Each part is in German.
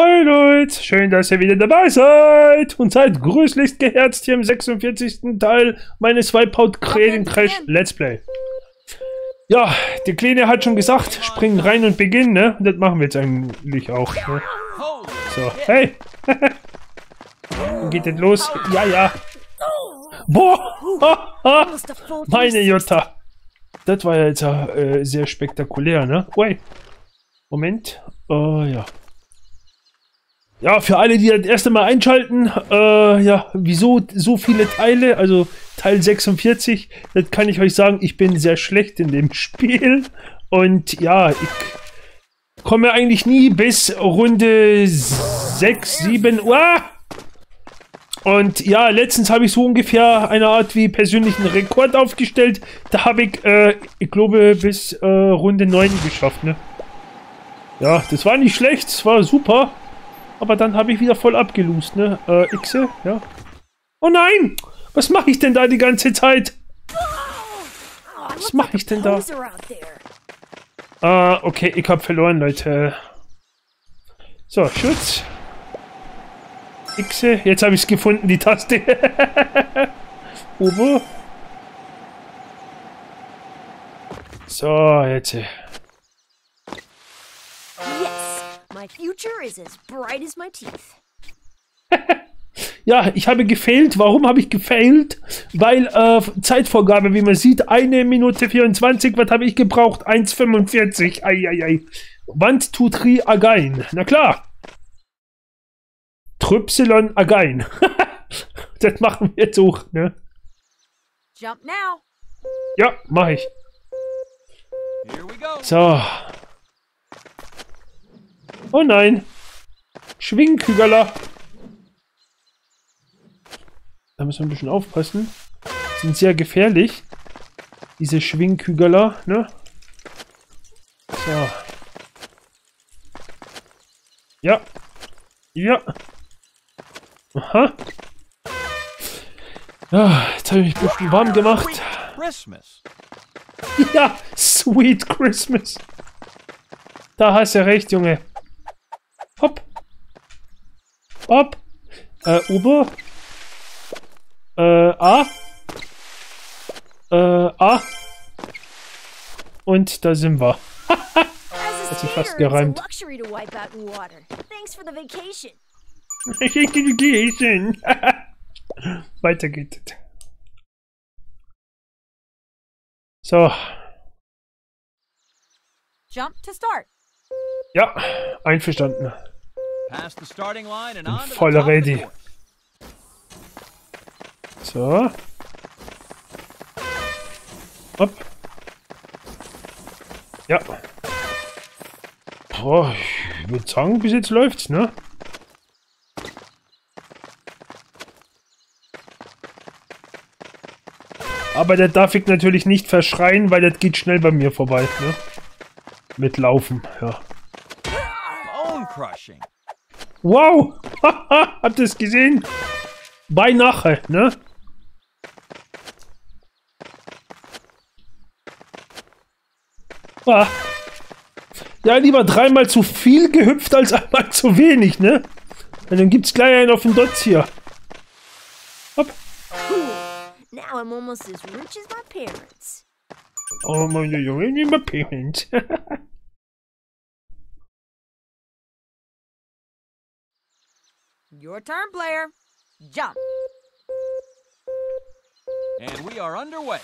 Hi Leute, schön, dass ihr wieder dabei seid und seid grüßlichst geherzt hier im 46. Teil meines Wipeout Creating Crash Let's Play. Ja, der Kleine hat schon gesagt, spring rein und beginnen, ne? Das machen wir jetzt eigentlich auch, ne? So, hey! Geht das los? Ja, ja. Boah! Meine Jutta! Das war ja jetzt äh, sehr spektakulär, ne? Ui. Moment. Oh, ja. Ja, für alle, die das erste Mal einschalten, äh, ja, wieso so viele Teile? Also Teil 46, das kann ich euch sagen, ich bin sehr schlecht in dem Spiel. Und ja, ich komme eigentlich nie bis Runde 6, 7, uah! Und ja, letztens habe ich so ungefähr eine Art wie persönlichen Rekord aufgestellt. Da habe ich, äh, ich glaube, bis äh, Runde 9 geschafft, ne? Ja, das war nicht schlecht, es war super. Aber dann habe ich wieder voll abgelust, ne? Äh, Xe, ja. Oh nein! Was mache ich denn da die ganze Zeit? Was mache ich denn da? Ah, okay, ich habe verloren, Leute. So, Schutz. Xe, jetzt habe ich es gefunden, die Taste. Ober. So, jetzt. My future is as bright as my teeth. ja, ich habe gefailt. Warum habe ich gefailt? Weil äh, Zeitvorgabe, wie man sieht, eine Minute 24. Was habe ich gebraucht? 1,45. Eieiei. Want to three again. Na klar. Trypsilon again. das machen wir jetzt hoch, ne? Jump now. Ja, mache ich. So. Oh nein. Schwingkügeler. Da müssen wir ein bisschen aufpassen. Sind sehr gefährlich. Diese Schwingkügeler, ne? So. Ja. Ja. Aha. Ja, jetzt habe ich mich ein bisschen warm gemacht. Ja, Sweet Christmas. Da hast du recht, Junge. Hopp. Hopp. Äh, Ober. Äh, A. Äh, A. Und da sind wir. Hat sich fast gereimt. Weiter geht's. So. Jump to start. Ja, einverstanden. Bin voll ready. So. Hopp. Ja. Boah, ich würde sagen, bis jetzt läuft's, ne? Aber der darf ich natürlich nicht verschreien, weil das geht schnell bei mir vorbei, ne? Mit Laufen, ja. Wow! Habt ihr es gesehen? Beinahe, ne? Ah. Ja, lieber dreimal zu viel gehüpft als einmal zu wenig, ne? Und dann gibt's gleich einen auf den Dotz hier. Hopp. Now I'm almost as rich as my parents. Oh, my parents. Your turn, player. Jump. And we are underway.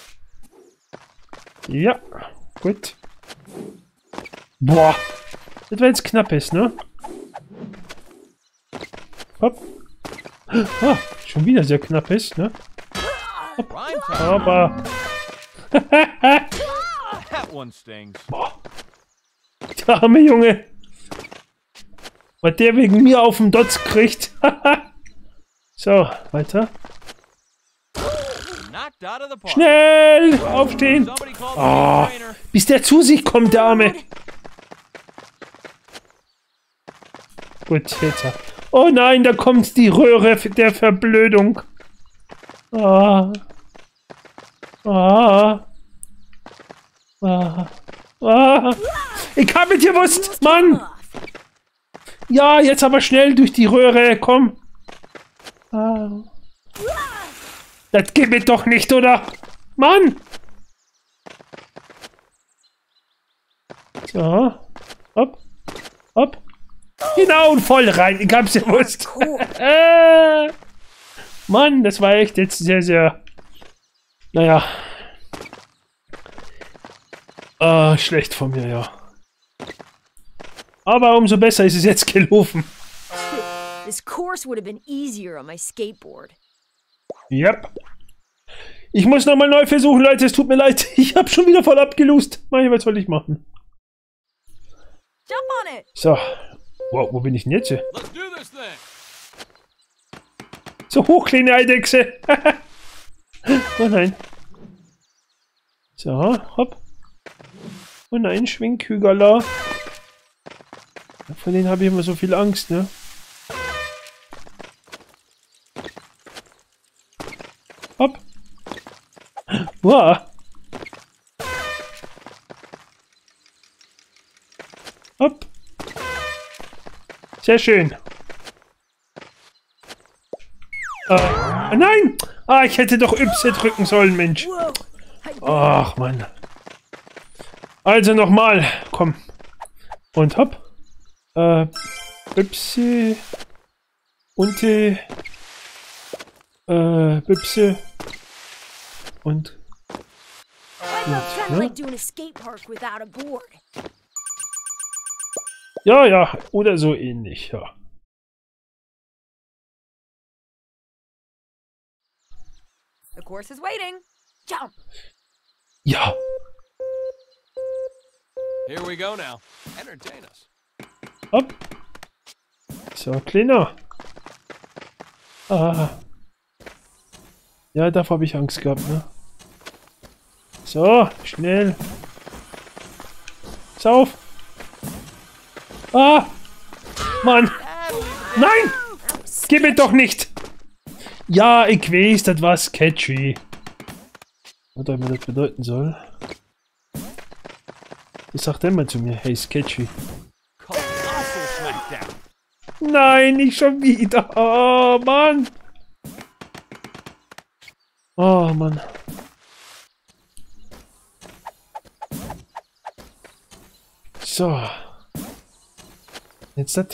Ja, gut. Boah. Das war jetzt knappes, ne? Hopp. Ah, schon wieder sehr knappes, ne? Hopp. Aber. Boah. Der arme Junge. Was der wegen mir auf dem Dots kriegt. so, weiter. Schnell! Aufstehen! Oh, bis der zu sich kommt, der Arme. Gut, jetzt. Oh nein, da kommt die Röhre der Verblödung. Ah. Ah. Ah. Ah. Ich habe gewusst, Mann! Ja, jetzt aber schnell durch die Röhre, komm. Ah. Das geht mir doch nicht, oder? Mann! So. Hopp. Hopp. Genau, und voll rein. Ich hab's gewusst. Mann, das war echt jetzt sehr, sehr... Naja. Ah, schlecht von mir, ja. Aber umso besser ist es jetzt gelaufen. This course would have been easier on my skateboard. Yep. Ich muss nochmal neu versuchen, Leute. Es tut mir leid. Ich habe schon wieder voll abgelust. Meine, was soll ich machen? Jump on it! So. Wow, wo bin ich denn jetzt? Let's do this thing. So hoch, kleine Eidechse. oh nein. So, hopp. Oh nein, Schwinghügler. Von denen habe ich immer so viel Angst, ne? Hopp. Wow. Hopp. Sehr schön. Äh, nein! Ah, ich hätte doch Y drücken sollen, Mensch. Ach, Mann. Also nochmal. Komm. Und hopp. Äh, Y. Und äh, Büchse. Und kind ne? ja, ja, oder so ähnlich, ja. The course is waiting. Jump! Ja. Here we go now. Entertain us. Hopp. So, kleiner. Ah. Ja, davor habe ich Angst gehabt, ne? So, schnell. Sauf. Ah. Mann. Nein. Gib mir doch nicht. Ja, ich weiß, das war sketchy. Was auch immer das bedeuten soll. Das sagt er immer zu mir. Hey, sketchy. Nein, nicht schon wieder. Oh, Mann. Oh, Mann. So. Jetzt das.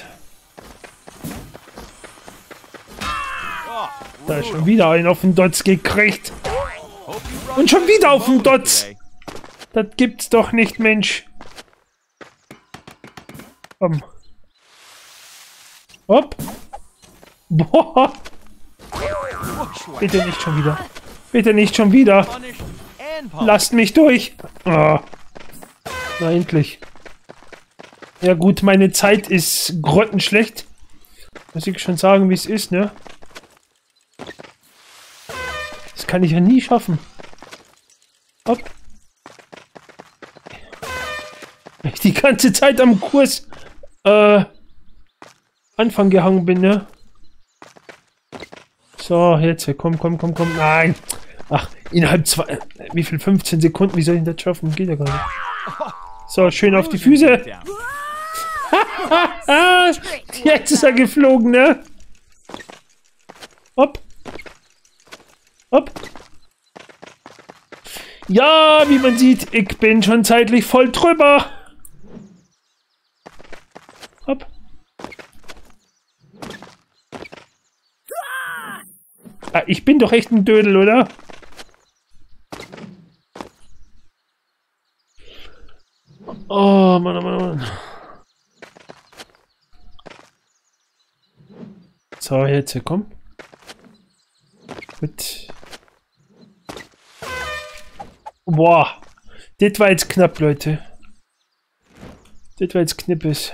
Da ist schon wieder ein auf den Dotz gekriegt. Und schon wieder auf den Dotz. Das gibt's doch nicht, Mensch. Komm. Hopp. Boah. Bitte nicht schon wieder. Bitte nicht schon wieder. Lasst mich durch. Ah. Na, endlich. Ja gut, meine Zeit ist grottenschlecht. Muss ich schon sagen, wie es ist, ne? Das kann ich ja nie schaffen. Hopp. Ich die ganze Zeit am Kurs äh, Anfang gehangen bin, ne? So, jetzt, komm, komm, komm, komm. Nein. Ach, innerhalb zwei, äh, wie viel? 15 Sekunden, wie soll ich das schaffen? Geht ja gar nicht. So, schön auf die Füße. Jetzt ist er geflogen, ne? Hopp. Hopp. Ja, wie man sieht, ich bin schon zeitlich voll drüber. Hopp. Ah, ich bin doch echt ein Dödel, oder? Oh, Mann, oh Mann, oh Mann. So, jetzt komm. Gut. Boah. Das war jetzt knapp, Leute. Das war jetzt knippes.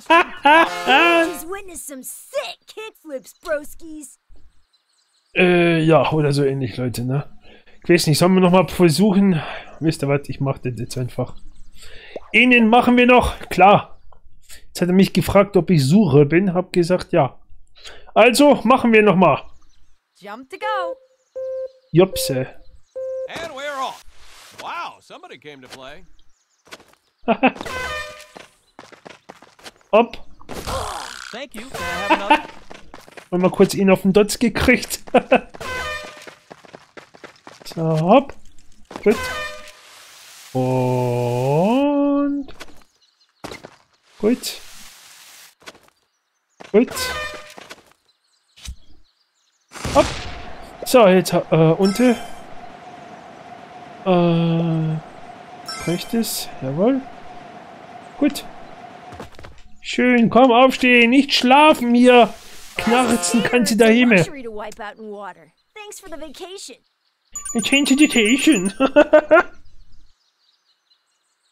Contestant. Just witnessed some sick kickflips, broskies. Äh, ja, oder so ähnlich, Leute, ne? Ich weiß nicht, sollen wir nochmal versuchen? Wisst ihr was, ich mache das jetzt einfach. Innen machen wir noch, klar. Jetzt hat er mich gefragt, ob ich Suche bin. Hab gesagt, ja. Also, machen wir nochmal. Jump to go. Jopse. And we're off. Wow, somebody came to play. Hopp. Thank you. Und mal kurz ihn auf den Dotz gekriegt. so, hopp. Gut. Und. Gut. Gut. Hopp. So, jetzt äh, unten. Äh, rechtes. Jawohl. Gut. Schön, komm, aufstehen, nicht schlafen hier. Knarzen kann sie daheim. Thanks for the vacation. Change Education.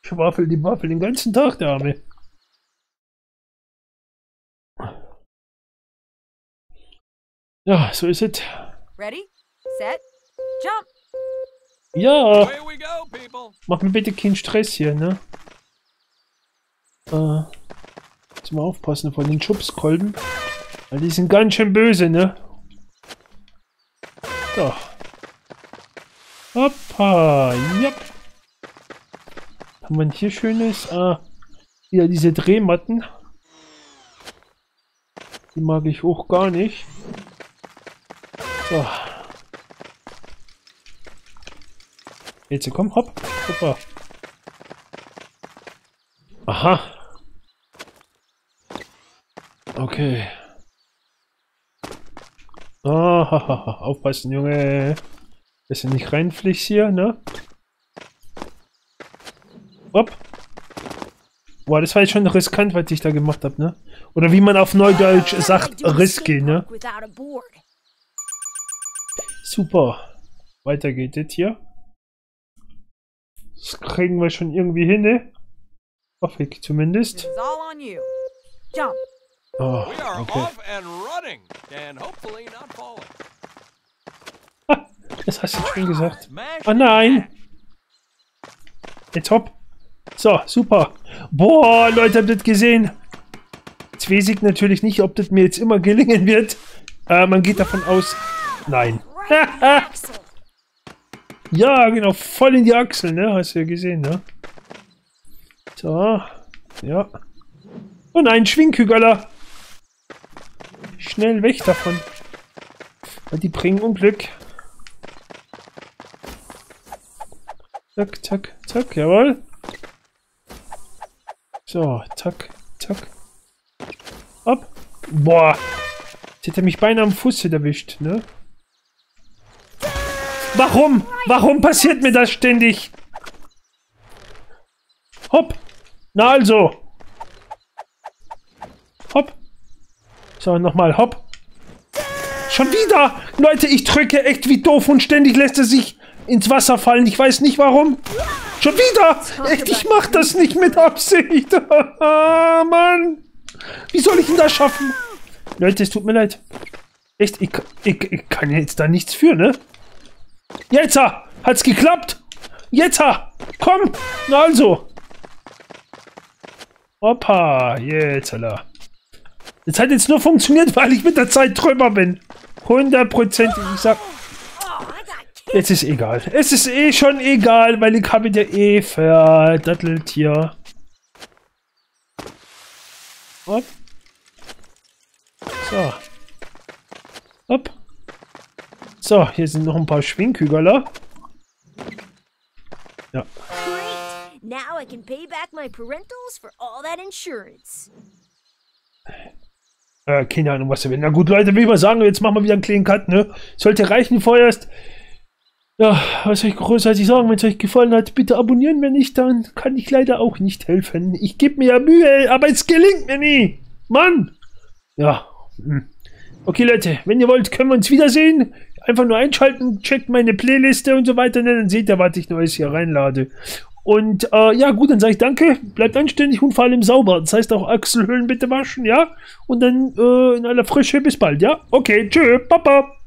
Schwafel die Waffel den ganzen Tag, der Arme. Ja, so ist es. Ready, set, jump. Ja, mach mir bitte keinen Stress hier, ne? Äh, jetzt mal aufpassen von den Schubskolben. Weil die sind ganz schön böse, ne? So. Hoppa, ja. Haben wir hier schönes? Ah, wieder diese Drehmatten. Die mag ich auch gar nicht. So. Jetzt komm, hopp, hoppa. Aha. Okay. Ah, aufpassen, Junge. Dass du nicht reinfliegst hier, ne? Hopp. Boah, das war jetzt schon riskant, was ich da gemacht habe, ne? Oder wie man auf Neudeutsch sagt, risky, ne? Super. Weiter geht es hier. Das kriegen wir schon irgendwie hin, ne? Hoffe ich zumindest. Jump. Oh, We are okay. off and running, and hopefully not falling. Das hast du schon gesagt. Oh nein! Jetzt hopp. So, super. Boah, Leute, habt ihr das gesehen? Jetzt weiß ich natürlich nicht, ob das mir jetzt immer gelingen wird. Äh, man geht davon aus, nein. Ja, genau, voll in die Achsel, ne? Hast du ja gesehen, ne? So, ja. Oh nein, Schwingkügeler. Schnell weg davon. Weil die bringen Unglück. Zack, zack, zack, jawohl. So, zack, zack. Hopp. Boah. Jetzt hätte er mich beinahe am Fuß erwischt, ne? Warum? Warum passiert mir das ständig? Hopp. Na also. Hopp. So, nochmal. Hopp. Schon wieder. Leute, ich drücke echt wie doof und ständig lässt er sich ins Wasser fallen. Ich weiß nicht warum. Schon wieder. Echt, ich mach das nicht mit Absicht. Ah, Mann. Wie soll ich denn das schaffen? Leute, es tut mir leid. Echt, ich, ich, ich kann jetzt da nichts für, ne? Jetzt hat's geklappt. Jetzt komm. Na also. Hoppa, jetzt alla. Das hat jetzt nur funktioniert, weil ich mit der Zeit drüber bin. Hundertprozentig. Ich sag, es ist egal. Es ist eh schon egal, weil ich habe ja eh verdattelt hier. Hopp. So. Hopp. So, hier sind noch ein paar Schwingkügeler. Ja. Now I can pay back my parentals for all that insurance. Äh, keine Ahnung, was er will. Na gut, Leute, will ich mal sagen, jetzt machen wir wieder einen kleinen Cut, ne? Sollte reichen vorerst. Ja, was soll ich großartig sagen? Wenn es euch gefallen hat, bitte abonnieren. Wenn nicht, dann kann ich leider auch nicht helfen. Ich gebe mir ja Mühe, aber es gelingt mir nie. Mann! Ja. hm. Okay, Leute, wenn ihr wollt, können wir uns wiedersehen. Einfach nur einschalten, checkt meine Playliste und so weiter, ne? dann seht ihr, was ich Neues hier reinlade. Und äh, ja, gut, dann sage ich danke, bleibt anständig und vor allem sauber. Das heißt auch Achselhöhlen bitte waschen, ja? Und dann äh, in aller Frische bis bald, ja? Okay, tschö, Papa.